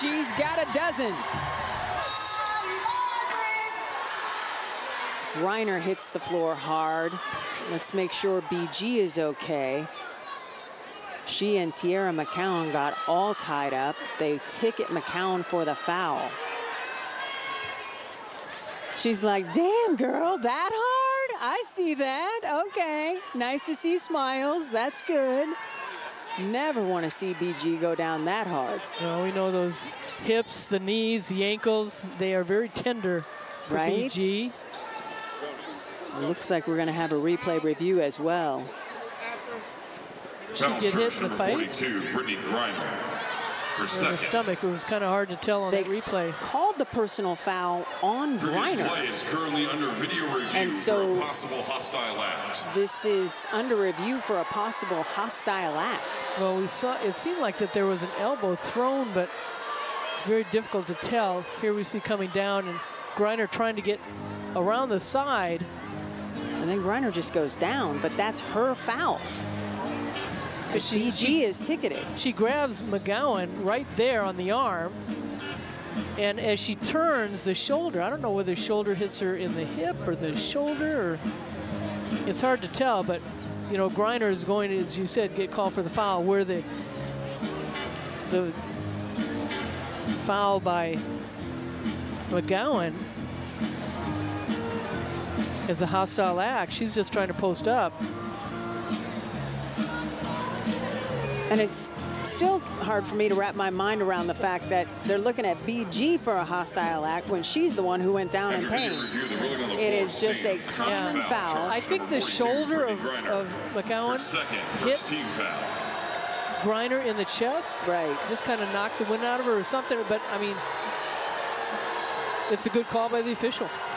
She's got a dozen. Griner hits the floor hard. Let's make sure BG is okay. She and Teaira McCowan got all tied up. They ticket McCowan for the foul. She's like, damn, girl, that hard? I see that. Okay. Nice to see smiles. That's good. Never want to see BG go down that hard. No, we know those hips, the knees, the ankles, they are very tender for right? BG. It looks like we're going to have a replay review as well. She get hit in the face. Brittney Griner. Her in second. the stomach. It was kind of hard to tell on They that replay. called the personal foul on Previous Griner. play is currently under video review And so- for a possible hostile act. This is under review for a possible hostile act. Well, we saw it seemed like that there was an elbow thrown, but it's very difficult to tell. Here we see coming down and Griner trying to get around the side. And then Griner just goes down, but that's her foul. Because She- she- is ticketed. She grabs McCowan right there on the arm. And as she turns the shoulder, I don't know whether the shoulder hits her in the hip or the shoulder, or it's hard to tell, but you know, Griner is going to, as you said, get called for the foul where the the foul by McCowan is a hostile act. She's just trying to post up. And it's still hard for me to wrap my mind around the fact that they're looking at BG for a hostile act when she's the one who went down in pain. review, the ruling on the It floor is just a common Foul. foul. I think the shoulder of, Griner. of McCowan second, hit first team foul. Griner in the chest. Right. Just kind of knocked the wind out of her or something. But, I mean, it's a good call by the official.